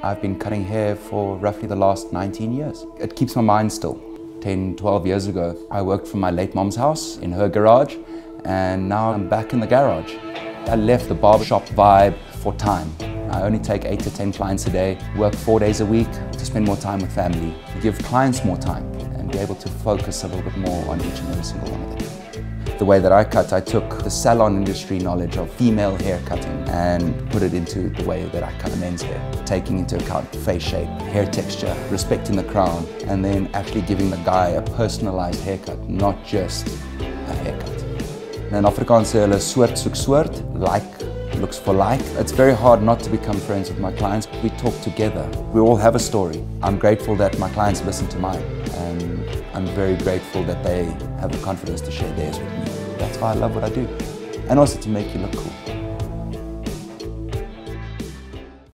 I've been cutting hair for roughly the last 19 years. It keeps my mind still. 10, 12 years ago, I worked from my late mom's house in her garage, and now I'm back in the garage. I left the barbershop vibe for time. I only take 8 to 10 clients a day, work four days a week to spend more time with family, give clients more time, and be able to focus a little bit more on each and every single one of them the way that I cut, I took the salon industry knowledge of female hair cutting and put it into the way that I cut men's hair, taking into account face shape, hair texture, respecting the crown, and then actually giving the guy a personalized haircut, not just a haircut. In Afrikaans hulle soort soek soort, like looks for like. It's very hard not to become friends with my clients. We talk together. We all have a story. I'm grateful that my clients listen to mine and I'm very grateful that they have the confidence to share theirs with me. That's why I love what I do. And also to make you look cool.